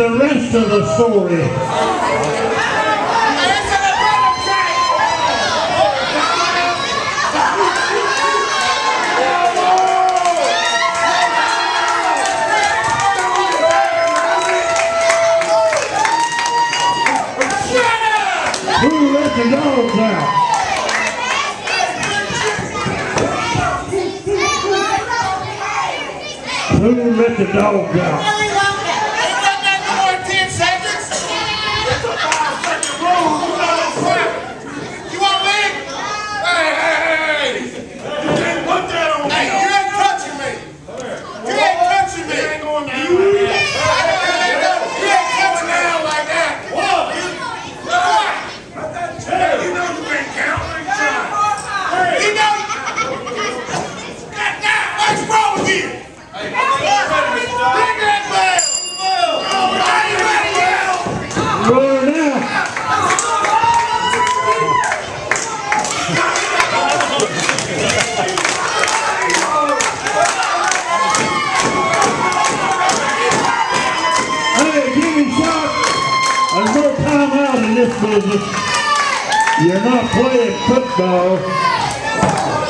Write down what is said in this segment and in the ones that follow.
the rest of the story. Who let the dog out? Who let the dogs out? you're not playing football.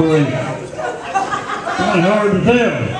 people, kind of hard to tell.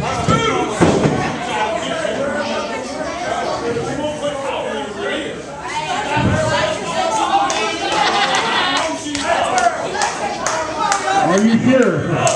computer.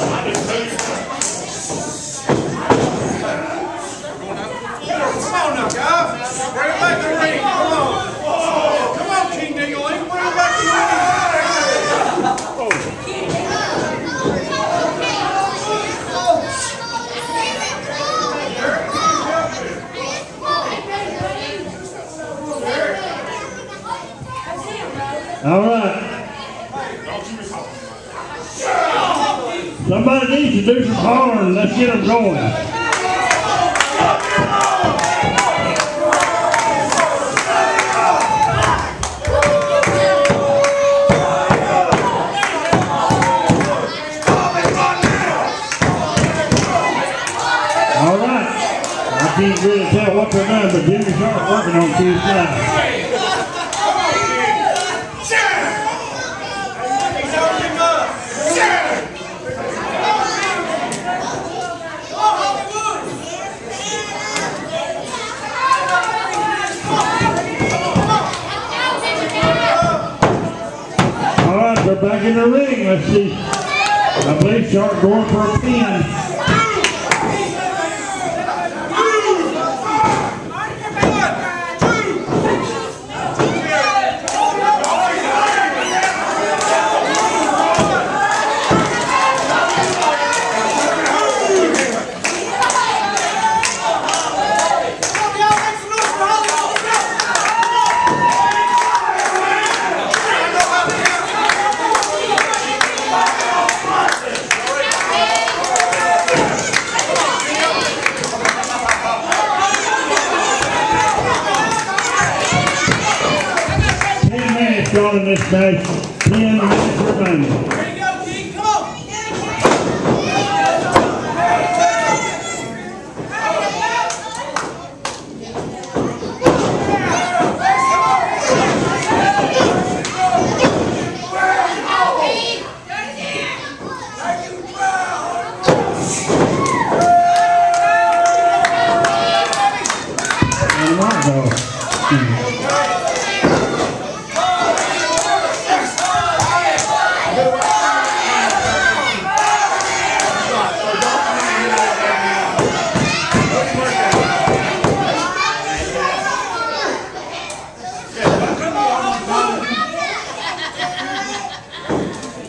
Needs to hollering. Let's get them going. All right. I can't really tell what they're doing, but Jimmy Sharpe working on two sides. 60. I believe Sharpe going for a pin. In this match. Ten minutes remaining. And Marco.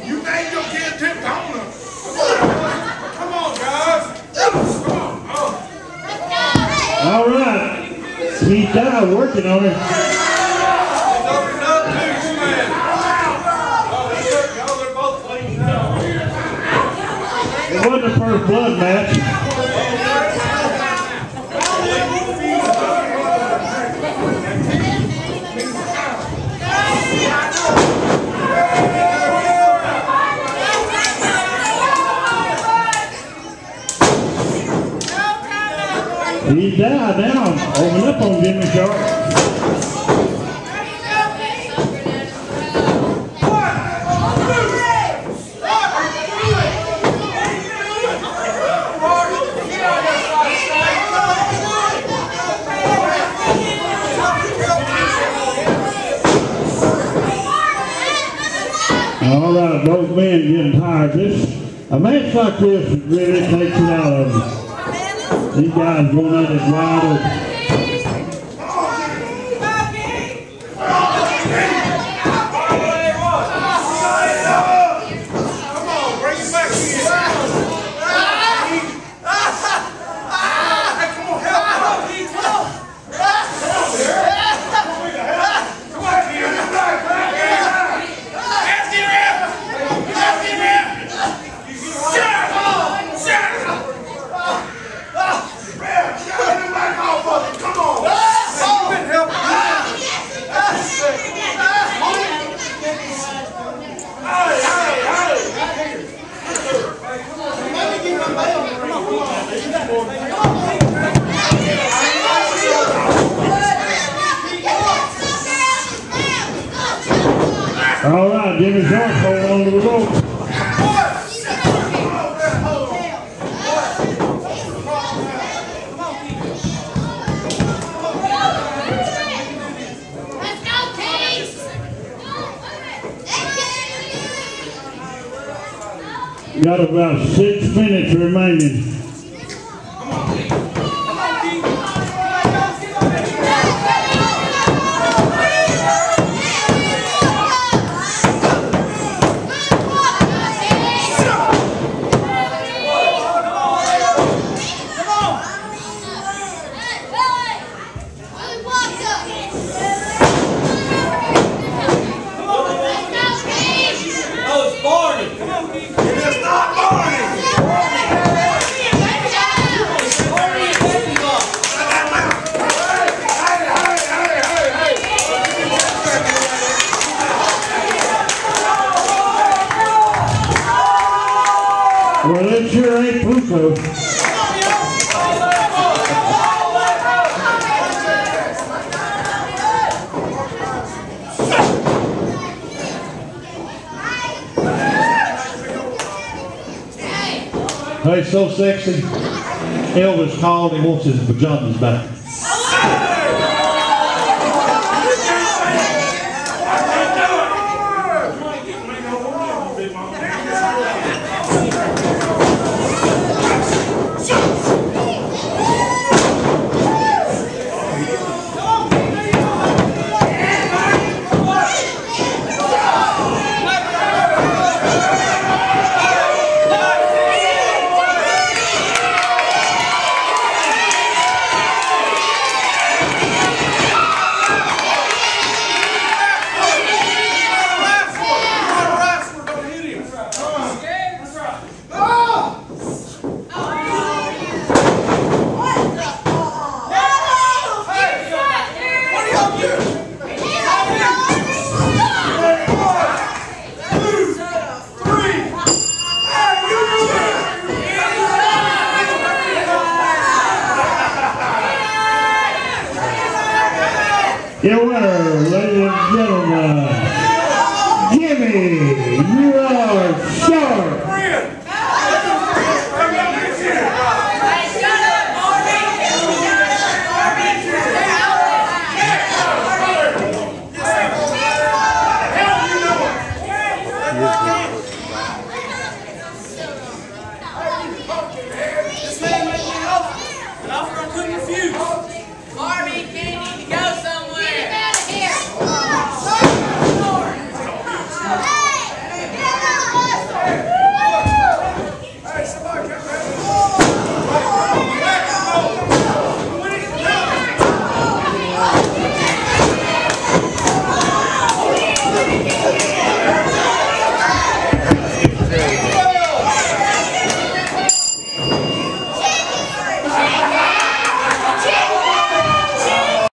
You made your kid tip corner. Come on, guys. Come on. Oh. All right. He's down working on it. Open up too, man. Oh, that's good. Y'all, they're both playing. It wasn't a first blood match. All right, both men getting tired. This a match like this really takes it out of them. These guys going at it wide. Come on, bring it back in. Come on, help me. Come on, kid. Let's get him. Let's get him. Shut up. Shut up. Man, get him back off of it. Come on. You been helping. Hey, hey, hey. All right, Jimmy hold on to the rope. Got about six minutes remaining. Hey, so sexy. Elvis called, he wants his pajamas back.